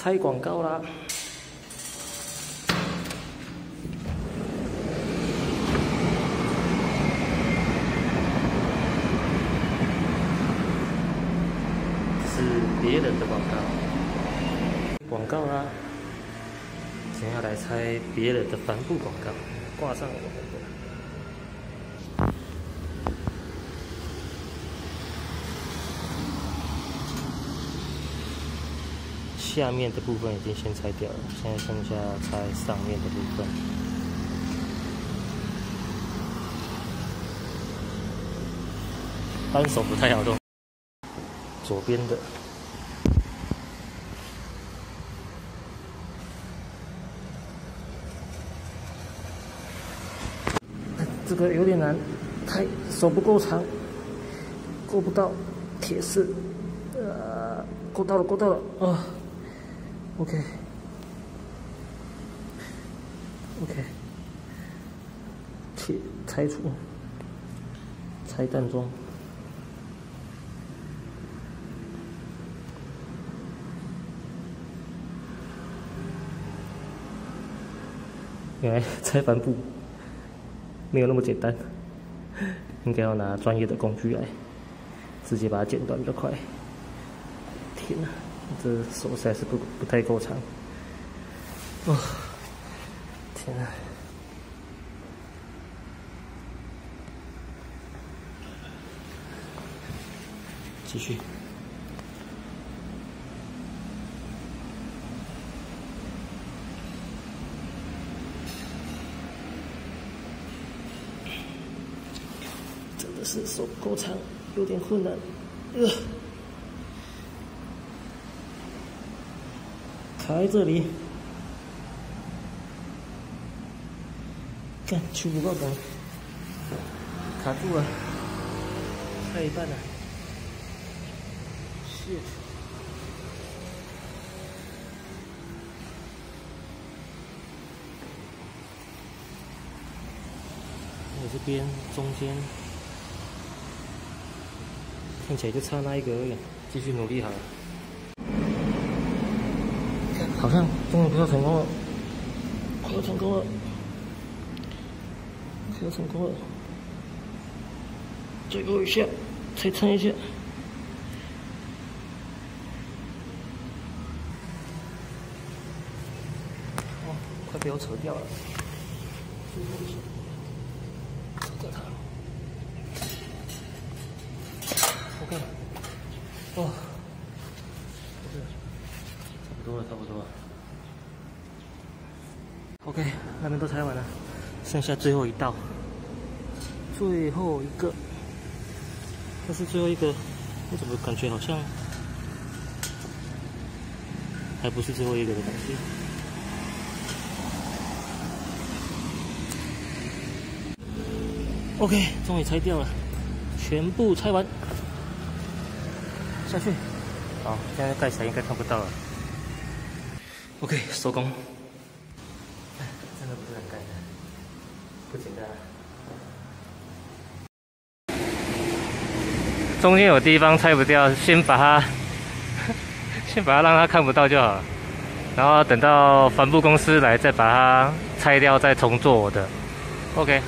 拆广告啦。是别人的广告，广告啦。想要来拆别人的帆布广告，挂上我们的。下面的部分已经先拆掉了，现在剩下拆上面的部分。单手不太好动，左边的。这个有点难，太手不够长，够不到铁丝，呃，够到了，够到了，啊，OK，OK，铁拆除，拆弹装，原来 拆帆布。没有那么简单，应该要拿专业的工具来，直接把它剪断比较快。天哪，这手实在是不不太够长。哦，天啊！继续。真的是手够长，有点困难。呃，卡在这里，看出不够高，卡住了，差一半了。shit！我这边中间。看起来就差那一个而已，继续努力好了。好像终于快要成功了，快要成功了，快要成功了，最后一下，再撑一下。哦，快被我扯掉了，扯掉它。哦，差不多了，差不多了。OK，那边都拆完了，剩下最后一道，最后一个，这是最后一个，我怎么感觉好像还不是最后一个的东西？OK，终于拆掉了，全部拆完。下去，好，现在盖起来应该看不到了。OK，收工。真的不是很干单，不简单。中间有地方拆不掉，先把它，先把它让它看不到就好，然后等到帆布公司来再把它拆掉，再重做我的。OK。